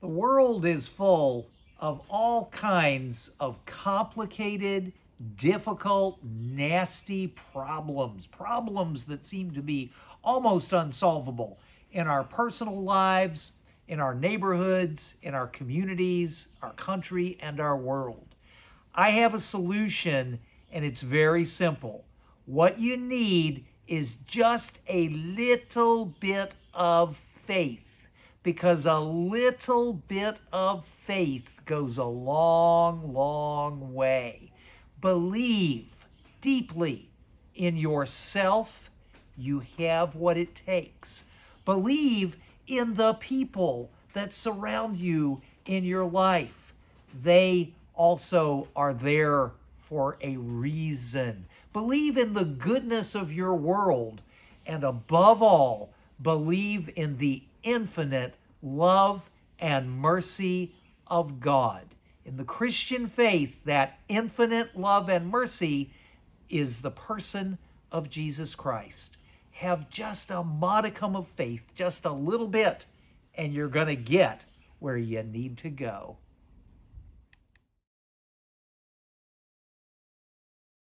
The world is full of all kinds of complicated, difficult, nasty problems, problems that seem to be almost unsolvable in our personal lives, in our neighborhoods, in our communities, our country, and our world. I have a solution, and it's very simple. What you need is just a little bit of faith because a little bit of faith goes a long, long way. Believe deeply in yourself. You have what it takes. Believe in the people that surround you in your life. They also are there for a reason. Believe in the goodness of your world. And above all, believe in the infinite love and mercy of God. In the Christian faith, that infinite love and mercy is the person of Jesus Christ. Have just a modicum of faith, just a little bit, and you're going to get where you need to go.